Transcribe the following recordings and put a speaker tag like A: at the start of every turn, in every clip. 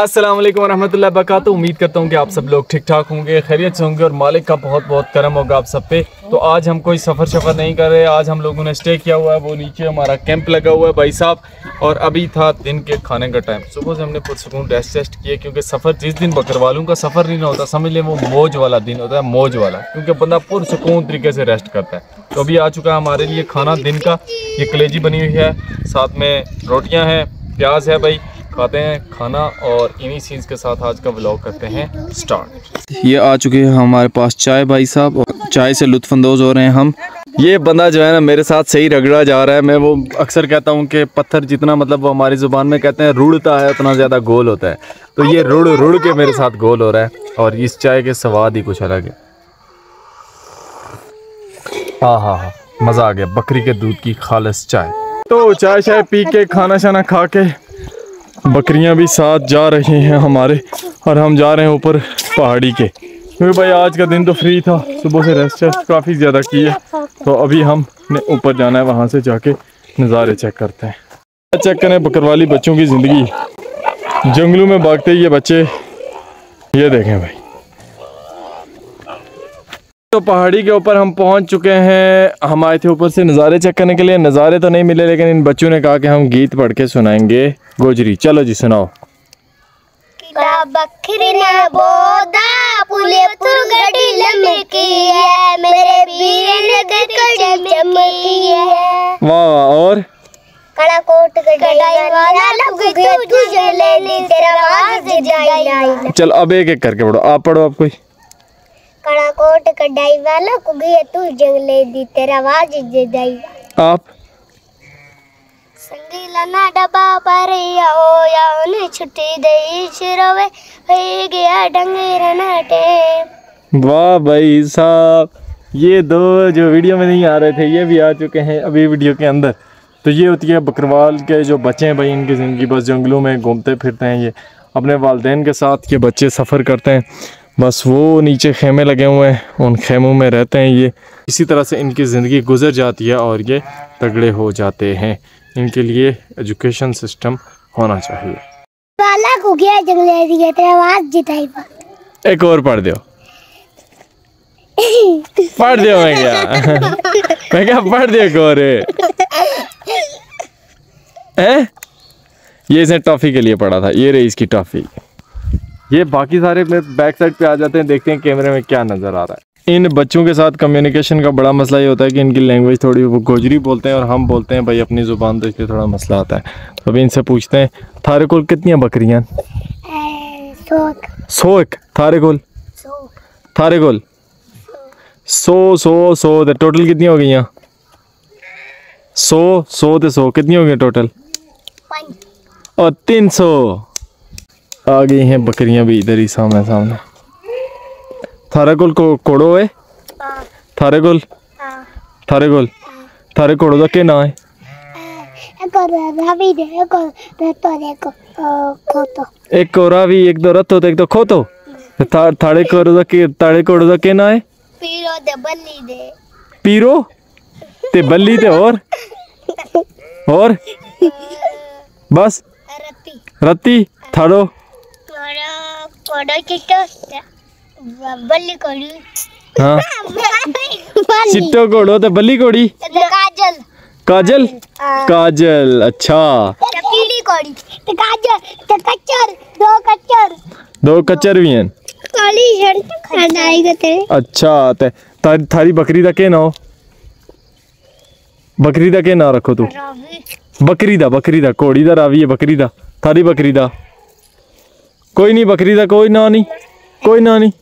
A: अस्सलाम वालेकुम रहमतुल्लाहि वबरकातुहू उम्मीद करता हूँ कि आप सब लोग ठीक ठाक होंगे, खैरियत से होंगे और मालिक का बहुत बहुत करम होगा आप सब पे। तो आज हम कोई सफ़र शफ़र नहीं कर रहे, आज हम लोगों ने स्टे किया हुआ है, वो नीचे हमारा कैंप लगा हुआ है भाई साहब। और अभी था दिन के खाने का टाइम सुबह से हमने पुरसकून रेस्ट वेस्ट किए, क्योंकि सफ़र जिस दिन बकरवालों का सफ़र नहीं होता, समझ लें वो मौज वाला दिन होता है, मौज वाला, क्योंकि बंदा पुरसकून तरीके से रेस्ट करता है। तो अभी आ चुका है हमारे लिए खाना दिन का, ये कलेजी बनी हुई है, साथ में रोटियाँ हैं, प्याज है भाई। खाते हैं, खाना और इन्हीं सीन्स के साथ आज का ब्लॉग करते हैं स्टार्ट
B: ये आ चुके हैं हमारे पास चाय भाई साहब और चाय से लुत्फानंदोज हो रहे हैं हम।
A: ये बंदा जो है ना मेरे साथ सही रगड़ा जा रहा है। मैं वो अक्सर कहता हूँ कि पत्थर जितना मतलब वो हमारी ज़ुबान में कहते हैं रुड़ता है, उतना ज़्यादा गोल होता है। तो ये रुड़ रुड़ के मेरे साथ गोल हो रहा है और इस चाय के स्वाद ही कुछ अलग है। हाँ हाँ हाँ मज़ा आ गया, बकरी के दूध की खालस चाय। तो चाय शाय पी के खाना शाना खा के बकरियाँ भी साथ जा रही हैं हमारे और हम जा रहे हैं ऊपर पहाड़ी के। क्योंकि भाई आज का दिन तो फ्री था, सुबह से रेस्ट वेस्ट काफ़ी ज़्यादा की है। तो अभी हमने ऊपर जाना है, वहाँ से जाके नज़ारे चेक करते हैं। चेक करें बकरवाली बच्चों की ज़िंदगी। जंगलों में भागते ये बच्चे, ये देखें भाई। तो पहाड़ी के ऊपर हम पहुँच चुके हैं। हम आए थे ऊपर से नज़ारे चेक करने के लिए। नज़ारे तो नहीं मिले लेकिन इन बच्चों ने कहा कि हम गीत पढ़ के सुनाएँगे। गोजरी चलो जी सुनाओ।
C: बकरी ने बोदा पुले पुरगड़ी लमकी है। मेरे पीर ने गकड़ी चमकी है।
A: वाह वाह और?
C: कड़ा कोट कढ़ाई वाला लग गया तुझे लेने तेरा आवाज़ जाई आई
A: चलो अब एक एक करके पढ़ो। आप पढ़ो आप कोई।
C: कड़ा कोट कढ़ाई वाला को गया तू जंगले दी तेरा आवाज़ जाई
A: आप?
C: संगीला ना डबा पर आओ या उन्हें छुट्टी दे शिरोवे हो गया डंगेर नाटे
A: वाह भाई साहब ये दो जो वीडियो में नहीं आ रहे थे ये भी आ चुके हैं अभी वीडियो के अंदर। तो ये होती है बकरवाल के जो बच्चे हैं भाई इनकी ज़िंदगी बस जंगलों में घूमते फिरते हैं ये। अपने वालदेन के साथ ये बच्चे सफ़र करते हैं। बस वो नीचे खेमे लगे हुए हैं उन खेमों में रहते हैं ये। इसी तरह से इनकी ज़िंदगी गुजर जाती है और ये तगड़े हो जाते हैं। इनके लिए एजुकेशन सिस्टम होना चाहिए।
C: दी
A: एक और पढ़ दो। पढ़ दो मैं क्या? मैं क्या पढ़ एक और? है? ये इसने टॉफ़ी के लिए पढ़ा था ये रही इसकी टॉफ़ी। ये बाकी सारे बैक साइड पे आ जाते हैं देखते हैं कैमरे में क्या नज़र आ रहा है। इन बच्चों के साथ कम्युनिकेशन का बड़ा मसला ये होता है कि इनकी लैंग्वेज थोड़ी वो गोजरी बोलते हैं और हम बोलते हैं भाई अपनी ज़ुबान तो इसलिए थोड़ा मसला आता है। तो अभी इनसे पूछते हैं थारे कोल कितनी बकरियाँ? सौ एक थारे कोल थारे कोल सौ सौ सौ ते टोटल कितनी हो गई सौ सौ ते सौ कितनी हो गई टोटल और तीन सौ। आ गई हैं बकरियाँ भी इधर ही सामने सामने। थारे कोल को कोड़ो है?
C: हाँ।
A: थारे कोल?
C: हाँ।
A: थारे कोल? थारे कोड़ो का क्या नाम है?
C: एक और एक तो
A: कोरा भी एक दो रत्तो तो एक दो खोतो? था, थाड़े कोड़ो का के ताड़े कोड़ो का क्या नाम है?
C: पीरो दे बल्ली दे।
A: पीरो? ते बल्ली ते और? और? बस?
C: रत्ती।
A: रत्ती? थाड़ो।
C: चिट्टो बल्ली कोड़ी
A: हाँ चिट्टो कोड़ो ते बल्ली कोड़ी
C: काजल
A: काजल काजल अच्छा
C: पीली कोड़ी ते काजल ते कच्चर दो कच्चर
A: दो कच्चर भी हैं
C: काली शर्ट खड़ाई गते
A: अच्छा ते तारी थारी बकरी दा के नाम बकरी दा के नाम रखो तू बकरी दा बकरी दा घोड़ी दा रावी है बकरी दा थारी बकरी दा कोई नहीं बकरी दा कोई ना नहीं कोई ना नहीं।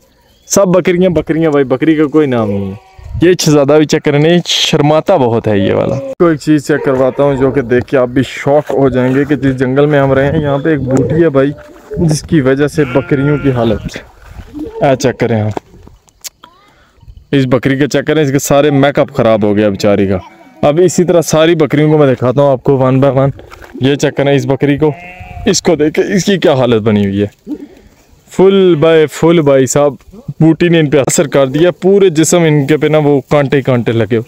A: सब बकरियाँ बकरियाँ भाई बकरी का कोई नाम नहीं है। ये शहजादा भी चेक करने शर्माता बहुत है ये वाला। कोई चीज़ चेक करवाता हूँ जो कि देख के आप भी शौक हो जाएँगे कि जिस जंगल में हम रहे हैं यहाँ पे एक बूटी है भाई जिसकी वजह से बकरियों की हालत। आ चेक करें हम इस बकरी के चेक करें इसके सारे मेकअप ख़राब हो गया बेचारी का। अब इसी तरह सारी बकरियों को मैं दिखाता हूँ आपको वन बाय वन। ये चेक करें इस बकरी को। इसको देखे, इसकी क्या हालत बनी हुई है? फुल बाय फुल भाई साहब बूटी ने इन पे असर कर दिया, पूरे जिसम इनके पे ना वो कांटे कांटे लगे हो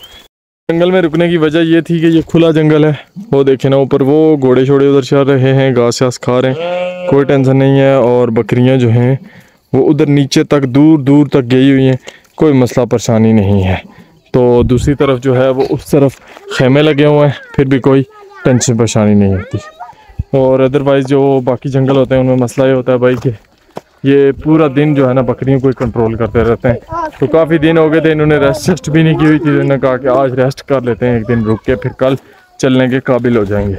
A: जंगल में रुकने की वजह ये थी कि ये खुला जंगल है। वो देखे ना, ऊपर वो घोड़े छोड़े उधर चल रहे हैं, घास शास खा रहे हैं। कोई टेंशन नहीं है, और बकरियाँ जो हैं, वो उधर नीचे तक, दूर दूर तक गई हुई हैं। कोई मसला परेशानी नहीं है। तो दूसरी तरफ़ जो है, वो उस तरफ़ खेमे लगे हुए हैं, फिर भी कोई टेंशन परेशानी नहीं होती। और अदरवाइज़ जो बाकी जंगल होते हैं, उनमें मसला ये होता है भाई कि ये पूरा दिन जो है ना बकरियों को ही कंट्रोल करते रहते हैं। तो काफ़ी दिन हो गए थे, इन्होंने रेस्ट वेस्ट भी नहीं की हुई थी, इन्होंने कहा कि आज रेस्ट कर लेते हैं, एक दिन रुक के, फिर कल चलने के काबिल हो जाएँगे।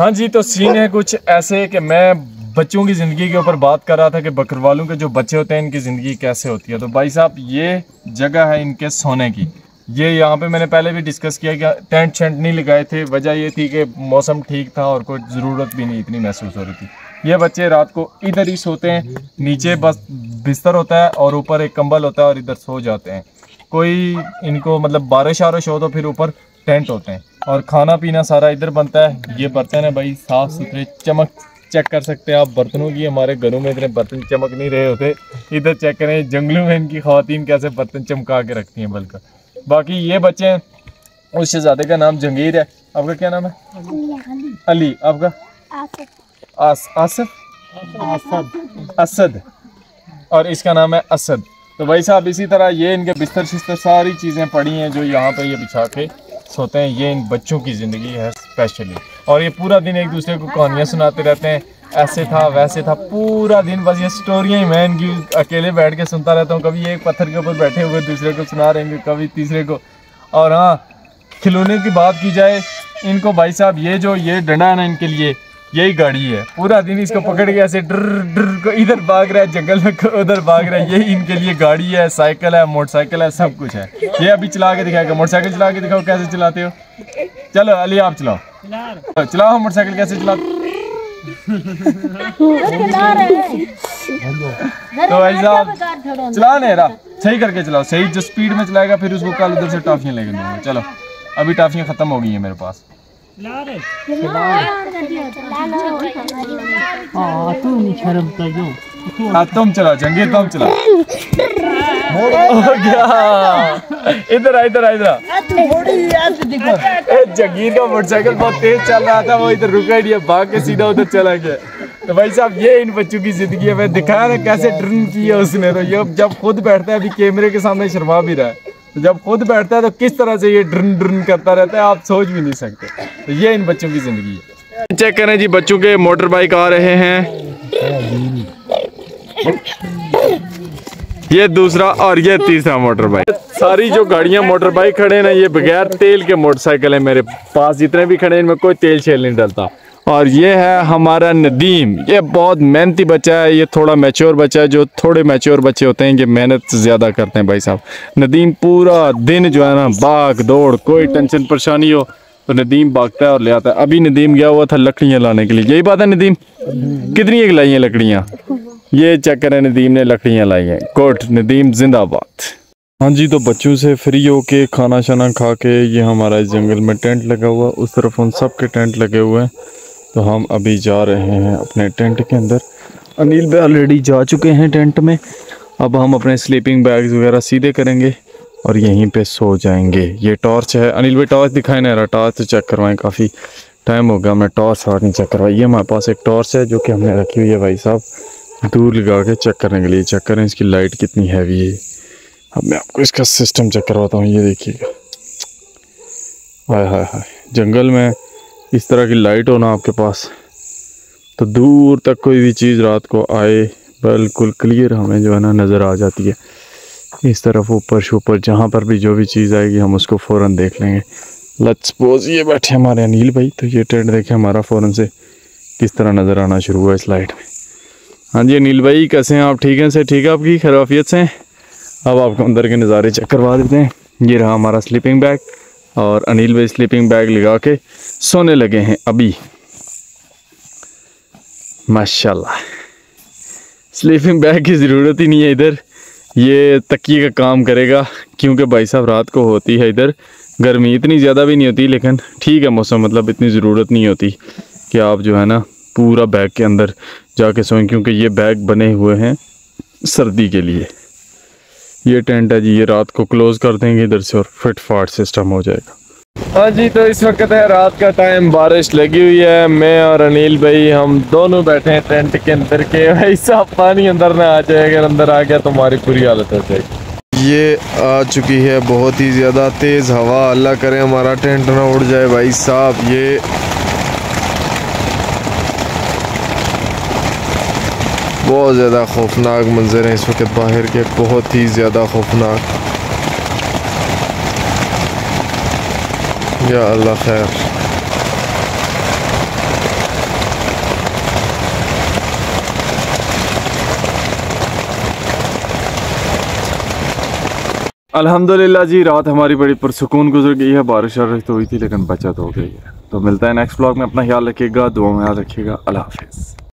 A: हाँ जी तो सीन है कुछ ऐसे कि मैं बच्चों की ज़िंदगी के ऊपर बात कर रहा था कि बकरवालों के जो बच्चे होते हैं, इनकी ज़िंदगी कैसे होती है? तो भाई साहब, ये जगह है इनके सोने की। ये यहाँ पे मैंने पहले भी डिस्कस किया कि टेंट शेंट नहीं लगाए थे, वजह ये थी कि मौसम ठीक था और कोई ज़रूरत भी नहीं इतनी महसूस हो रही थी। ये बच्चे रात को इधर ही सोते हैं, नीचे बस बिस्तर होता है और ऊपर एक कंबल होता है और इधर सो जाते हैं। कोई इनको मतलब बारिश वारिश हो तो फिर ऊपर टेंट होते हैं और खाना पीना सारा इधर बनता है। ये बर्तन है भाई, साफ़ सुथरे, चमक चेक कर सकते हैं आप। बर्तनों की हमारे घरों में इतने बर्तन चमक नहीं रहे होते। इधर चेक करें, जंगलों में इनकी खातन कैसे बर्तन चमका के रखती हैं बल्कि। बाकी ये बच्चे हैं। उस शहजादे का नाम जंगीर है। आपका क्या नाम है? अली। आपका? आस, आसफ? असद। और इसका नाम है असद। तो भाई साहब इसी तरह ये इनके बिस्तर शिस्तर सारी चीज़ें पड़ी हैं जो यहाँ पर ये बिछा के सोते हैं। ये इन बच्चों की ज़िंदगी है स्पेशली और ये पूरा दिन एक दूसरे को कहानियाँ सुनाते रहते हैं। ऐसे था वैसे था पूरा दिन बस ये स्टोरियाँ ही मैं इनकी अकेले बैठ के सुनता रहता हूँ कभी एक पत्थर के ऊपर बैठे हुए दूसरे को सुना रहे हैं कभी तीसरे को। और हाँ खिलौने की बात की जाए इनको भाई साहब ये जो ये डंडा है ना इनके लिए यही गाड़ी है। पूरा दिन इसको पकड़ के ऐसे डर डर को इधर भाग रहा है जंगल में उधर भाग रहा है यही इनके लिए गाड़ी है साइकिल है मोटरसाइकिल है सब कुछ है। ये अभी चला के दिखाएगा मोटरसाइकिल चला के दिखाओ कैसे चलाते हो? चलो अली आप चलाओ। चलाओ मोटरसाइकिल कैसे चलाते तो ऐसा चला नहीं रहा। सही करके चलाओ सही जो स्पीड में चलाएगा फिर उसको कल उधर से टॉफियाँ लेकर दूँगा चलो अभी टॉफियाँ ख़त्म हो गई है मेरे पास।
D: हाँ तू नहीं शर्म कर
A: हाँ तुम चलाओ जंगीर तुम चलाओ। हो गया। इधर आ इधर आ इधर। जंगीर का मोटरसाइकिल बहुत तेज चल रहा था वो इधर रुका ही नहीं भाग के सीधा उधर चला गया। तो भाई साहब ये इन बच्चों की ज़िंदगी है। मैं दिखाया ना कैसे ड्रिन किया उसने तो। ये जब खुद बैठता है अभी कैमरे के सामने शर्मा भी रहा है। तो जब खुद बैठता है तो किस तरह से ये ड्रिन ड्रिन करता रहता है आप सोच भी नहीं सकते। तो ये इन बच्चों की ज़िंदगी है। चेक करें जी बच्चों के मोटर बाइक आ रहे हैं। ये दूसरा और ये तीसरा मोटर बाइक सारी जो गाड़ियाँ मोटर बाइक खड़े हैं ना, ये बगैर तेल के मोटरसाइकिल है मेरे पास। जितने भी खड़े हैं, इनमें कोई तेल शेल नहीं डलता। और ये है हमारा नदीम। ये बहुत मेहनती बच्चा है। ये थोड़ा मैच्योर बच्चा है। जो थोड़े मैच्योर बच्चे होते हैं, ये मेहनत ज़्यादा करते हैं भाई साहब। नदीम पूरा दिन जो है ना भाग दौड़, कोई टेंशन परेशानी हो तो नदीम भागता है और ले आता है। अभी नदीम गया हुआ था लकड़ियाँ लाने के लिए। यही बात है नदीम? कितनी एक लाई हैं लकड़ियाँ? ये चेक करें नदीम ने लकड़ियाँ लाई हैं। कोट, नदीम जिंदाबाद। हाँ जी तो बच्चों से फ्री होके खाना शाना खा के ये हमारा इस जंगल में टेंट लगा हुआ, उस तरफ़ उन सब के टेंट लगे हुए हैं। तो हम अभी जा रहे हैं अपने टेंट के अंदर। अनिल भाई ऑलरेडी जा चुके हैं टेंट में। अब हम अपने स्लीपिंग बैग्स वगैरह सीधे करेंगे और यहीं पे सो जाएँगे। ये टॉर्च है। अनिल भाई टॉर्च दिखाए ना रहा। टॉर्च तो चेक करवाएँ, काफ़ी टाइम हो गया। मैं टॉर्च और नहीं चेक करवाई। ये हमारे पास एक टॉर्च है जो कि हमने रखी हुई है भाई साहब। दूर लगा के चेक करने के लिए। चेक करें इसकी लाइट कितनी हैवी है। अब मैं आपको इसका सिस्टम चेक करवाता हूँ, ये देखिएगा। हाय हाय हाय। जंगल में इस तरह की लाइट हो ना आपके पास तो दूर तक कोई भी चीज़ रात को आए, बिल्कुल क्लियर हमें जो है ना नज़र आ जाती है। इस तरफ़ ऊपर शूपर जहाँ पर भी जो भी चीज़ आएगी, हम उसको फ़ौर देख लेंगे। लेट्स सपोज़ ये बैठे हमारे अनिल भाई तो ये टेंट देखे हमारा फ़ौरन से किस तरह नज़र आना शुरू हुआ इस लाइट में। हाँ जी, अनिल भाई, कैसे हैं आप? ठीक हैं? से ठीक है आपकी? खराफियत से? अब आपको अंदर के नज़ारे चेक करवा देते हैं। ये रहा हमारा स्लीपिंग बैग और अनिल भाई स्लीपिंग बैग लगा के सोने लगे हैं अभी। माशाल्लाह। स्लीपिंग बैग की ज़रूरत ही नहीं है इधर। ये तकिए का काम करेगा, क्योंकि भाई साहब रात को होती है इधर। गर्मी इतनी ज़्यादा भी नहीं होती, लेकिन ठीक है मौसम मतलब इतनी ज़रूरत नहीं होती कि आप जो है ना पूरा बैग के अंदर जाके सोएँ क्योंकि ये बैग बने हुए हैं सर्दी के लिए। ये टेंट है जी ये रात को क्लोज़ कर देंगे इधर से और फिट फाट सिस्टम हो जाएगा। हाँ जी तो इस वक्त है रात का टाइम बारिश लगी हुई है। मैं और अनिल भाई हम दोनों बैठे हैं टेंट के अंदर के। भाई साहब पानी अंदर ना आ जाए अगर अंदर आ गया तो हमारी पूरी हालत हो जाएगी। ये आ चुकी है बहुत ही ज़्यादा तेज़ हवा अल्लाह करे हमारा टेंट ना उड़ जाए। भाई साहब ये बहुत ज़्यादा खौफनाक मंजर हैं इस वक्त बाहर के, बहुत ही ज़्यादा खौफनाक। या अल्लाह खैर। अल्हम्दुलिल्लाह जी, रात हमारी बड़ी पुरसकून गुजर गई है, बारिश वारिश तो हुई थी, लेकिन बचत हो गई है। तो मिलता है नेक्स्ट ब्लॉग में, अपना ख्याल रखिएगा दुआ में याद रखिएगा। अल्लाह हाफिज़।